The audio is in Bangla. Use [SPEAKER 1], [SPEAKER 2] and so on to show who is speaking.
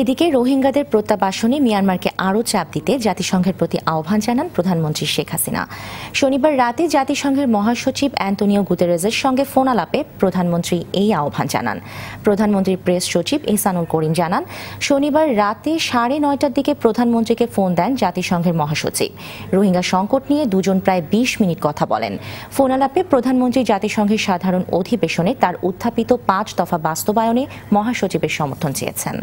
[SPEAKER 1] এদিকে রোহিঙ্গাদের প্রত্যাবাসনে মিয়ানমারকে আরও চাপ দিতে জাতিসংঘের প্রতি আহ্বান জানান প্রধানমন্ত্রী শেখ হাসিনা। শনিবার রাতে জাতিসংঘের মহাসচিব অ্যান্টনিও গুতেরেজের সঙ্গে ফোন আলাপে প্রধানমন্ত্রী এই আহ্বান জানান। প্রধানমন্ত্রীর প্রেস সচিব ইহসানুল করিম জানান, শনিবার রাতে সাড়ে নয়টার দিকে প্রধানমন্ত্রীকে ফোন দেন জাতিসংঘের মহাসচিব। রোহিঙ্গা সংকট নিয়ে দুজন প্রায় বিশ মিনিট কথা বলেন। ফোন আলাপে প্রধানমন্ত্রী জাতিসংঘের সাধারণ অধিবেশনে তার উত্থাপিত পাঁচ দফা বাস্তবায়নে মহাসচিবের সমর্থন চেয়েছেন।